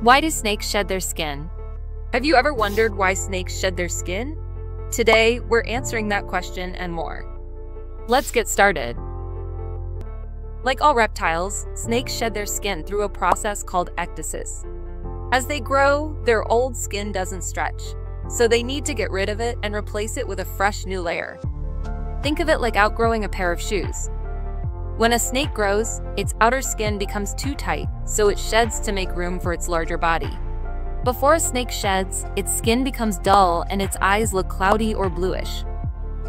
Why do snakes shed their skin? Have you ever wondered why snakes shed their skin? Today, we're answering that question and more. Let's get started. Like all reptiles, snakes shed their skin through a process called ecdysis. As they grow, their old skin doesn't stretch, so they need to get rid of it and replace it with a fresh new layer. Think of it like outgrowing a pair of shoes. When a snake grows, its outer skin becomes too tight, so it sheds to make room for its larger body. Before a snake sheds, its skin becomes dull and its eyes look cloudy or bluish.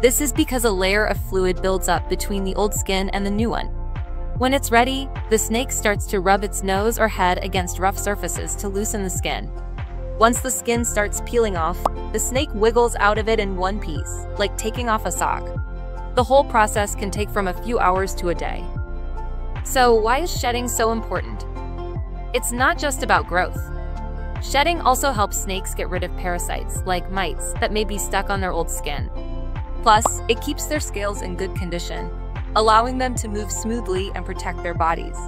This is because a layer of fluid builds up between the old skin and the new one. When it's ready, the snake starts to rub its nose or head against rough surfaces to loosen the skin. Once the skin starts peeling off, the snake wiggles out of it in one piece, like taking off a sock. The whole process can take from a few hours to a day. So why is shedding so important? It's not just about growth. Shedding also helps snakes get rid of parasites, like mites, that may be stuck on their old skin. Plus, it keeps their scales in good condition, allowing them to move smoothly and protect their bodies.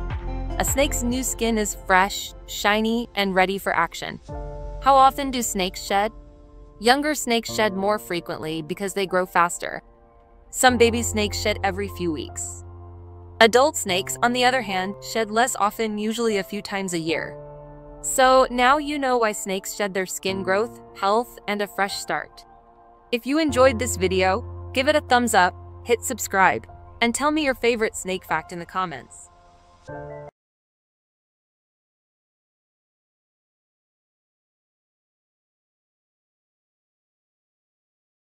A snake's new skin is fresh, shiny, and ready for action. How often do snakes shed? Younger snakes shed more frequently because they grow faster, some baby snakes shed every few weeks. Adult snakes, on the other hand, shed less often, usually a few times a year. So now you know why snakes shed their skin growth, health, and a fresh start. If you enjoyed this video, give it a thumbs up, hit subscribe, and tell me your favorite snake fact in the comments.